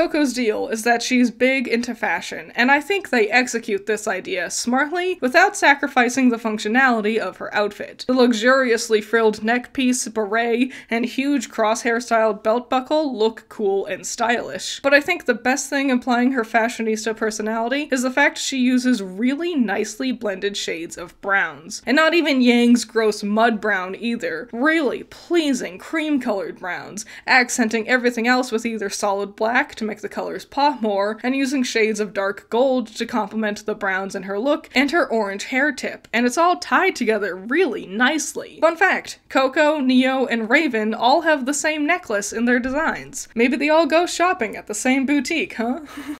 Coco's deal is that she's big into fashion, and I think they execute this idea smartly without sacrificing the functionality of her outfit. The luxuriously frilled neck piece, beret, and huge crosshair styled belt buckle look cool and stylish. But I think the best thing implying her fashionista personality is the fact she uses really nicely blended shades of browns. And not even Yang's gross mud brown either. Really pleasing cream colored browns, accenting everything else with either solid black to make the colors pop more, and using shades of dark gold to complement the browns in her look and her orange hair tip. And it's all tied together really nicely. Fun fact Coco, Neo, and Raven all have the same necklace in their designs. Maybe they all go shopping at the same boutique, huh?